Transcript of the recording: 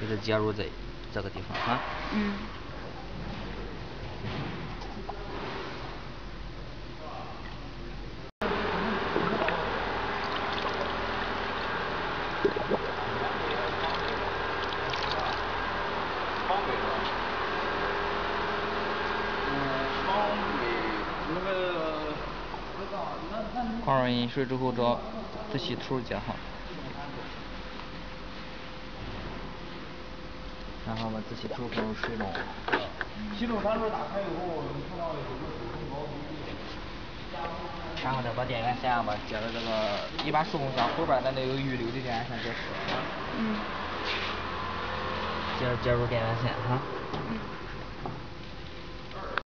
给它接入在这个地方啊。嗯。方位是吧？嗯，方位那个放入饮水之后找仔细头儿接然后把仔细头儿放入水中。吸收阀门打开以后，你看到有个水冲槽从这个然后再把电源线吧接到这个一般手动箱后边儿咱都有预留的电源线接嗯。接接入电源线哈。嗯。